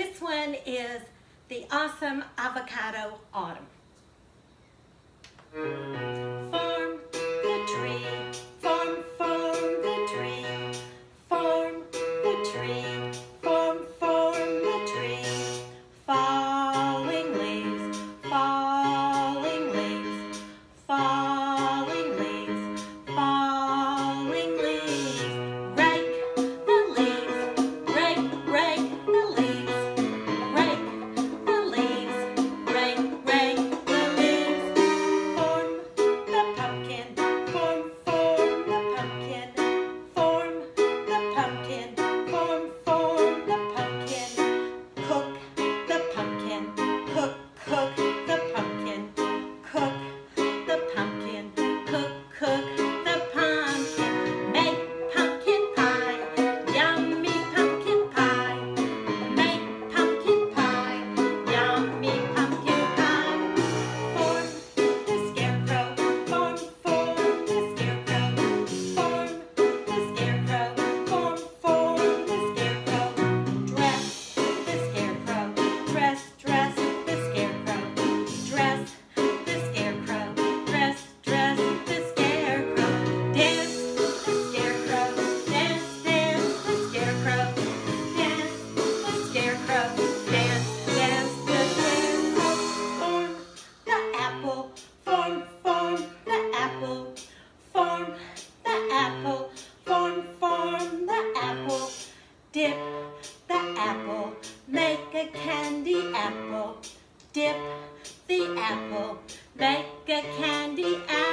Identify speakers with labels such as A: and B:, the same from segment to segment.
A: This one is the awesome avocado autumn. the apple, make a candy apple.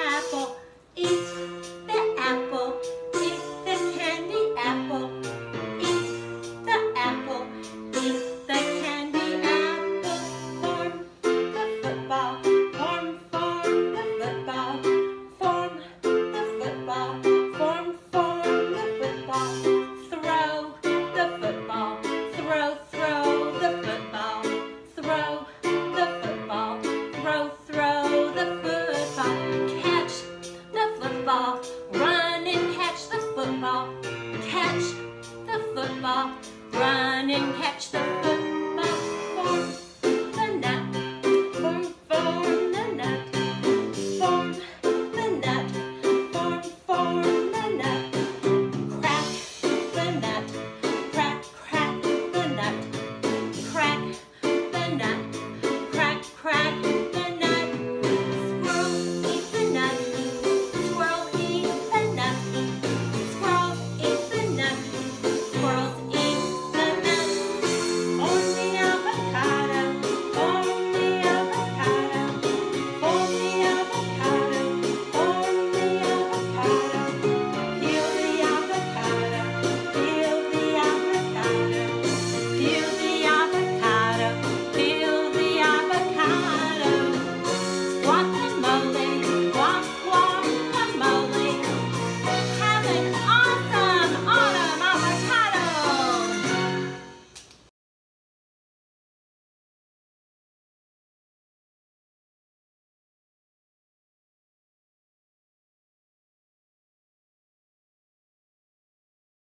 A: Run and catch